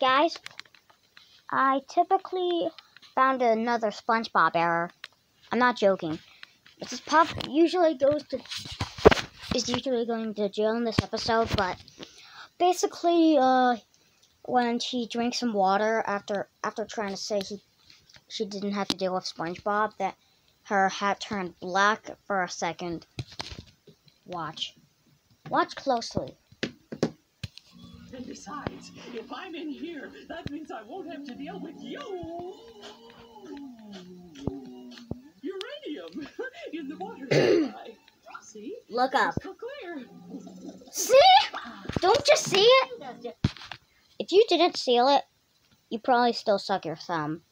guys, I typically found another SpongeBob error. I'm not joking. Mrs. Puff usually goes to is usually going to jail in this episode, but basically, uh, when she drinks some water after after trying to say he she didn't have to deal with SpongeBob, that her hat turned black for a second. Watch. Watch closely. And besides, if I'm in here, that means I won't have to deal with you. Uranium in the water supply. See? Look up. Crystal clear. See? Don't you see it? If you didn't seal it, you probably still suck your thumb.